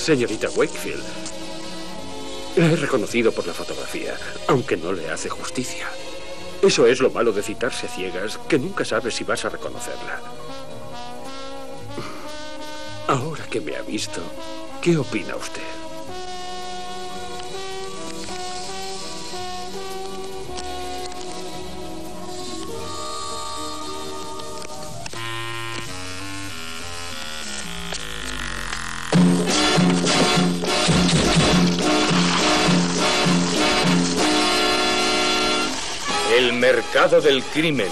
Señorita Wakefield, la he reconocido por la fotografía, aunque no le hace justicia. Eso es lo malo de citarse ciegas, que nunca sabes si vas a reconocerla. Ahora que me ha visto, ¿qué opina usted? El mercado del crimen.